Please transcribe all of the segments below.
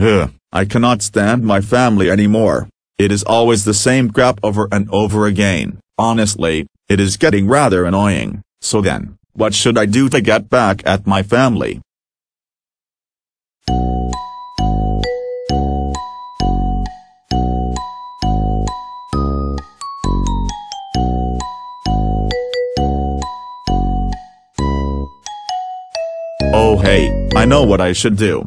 Ugh, I cannot stand my family anymore. It is always the same crap over and over again. Honestly, it is getting rather annoying. So then, what should I do to get back at my family? Oh hey, I know what I should do.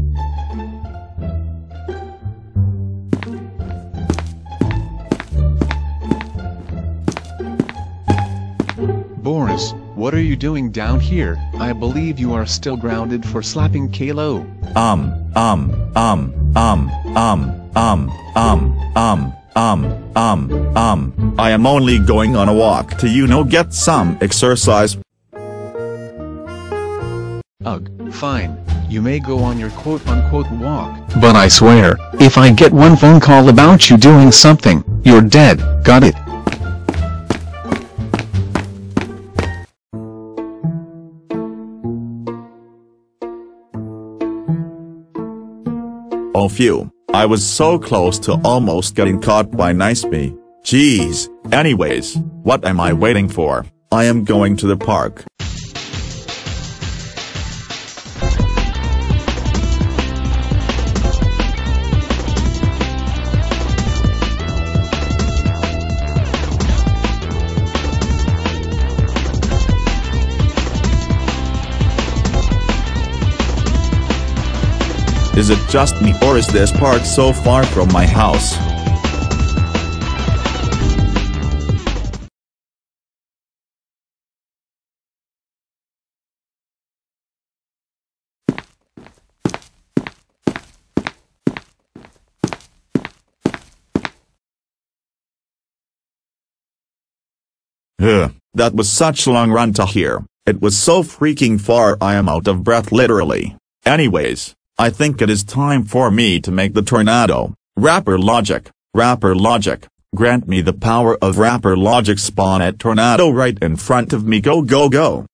What are you doing down here? I believe you are still grounded for slapping Kalo. Um, um, um, um, um, um, um, um. Um, um, um, I am only going on a walk to you know get some exercise. Ugh, fine. You may go on your quote-unquote walk. But I swear, if I get one phone call about you doing something, you're dead, got it? Oh phew, I was so close to almost getting caught by Niceby. Jeez, anyways, what am I waiting for? I am going to the park. Is it just me or is this park so far from my house? Ugh, that was such a long run to here, it was so freaking far I am out of breath literally. Anyways, I think it is time for me to make the tornado. Rapper Logic, Rapper Logic, grant me the power of Rapper Logic spawn at tornado right in front of me go go go.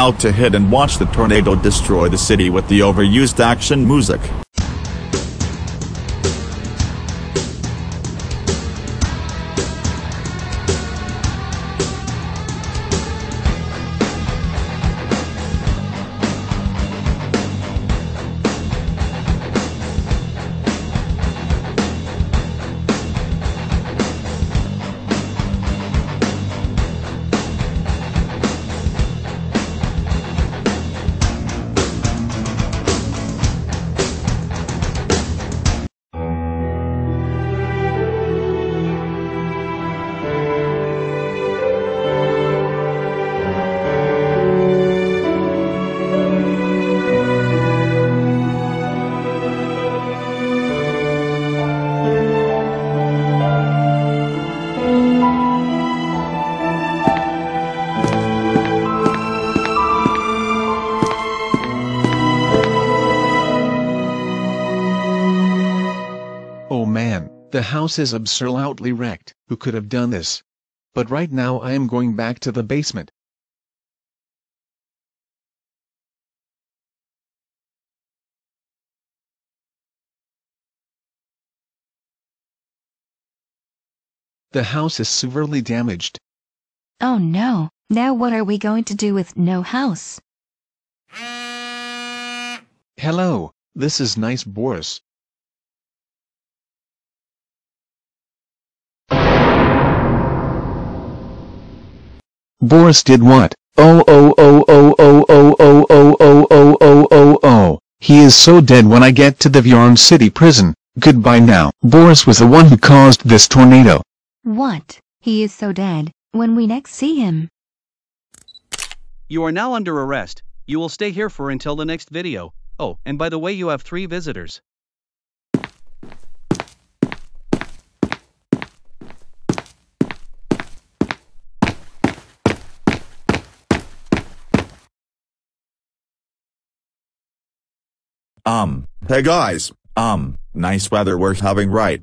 Now to hit and watch the tornado destroy the city with the overused action music. Man, the house is absolutely wrecked. Who could have done this? But right now I am going back to the basement. The house is severely damaged. Oh no, now what are we going to do with no house? Hello, this is nice Boris. Boris did what? Oh oh oh oh oh oh oh oh oh oh oh oh oh. He is so dead when I get to the Vyorm city prison. Goodbye now. Boris was the one who caused this tornado. What? He is so dead, when we next see him. You are now under arrest. You will stay here for until the next video. Oh, and by the way you have three visitors. Um, hey guys, um, nice weather we're having right.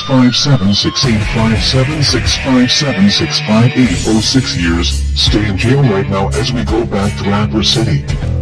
657 years, stay in jail right now as we go back to Rapper City.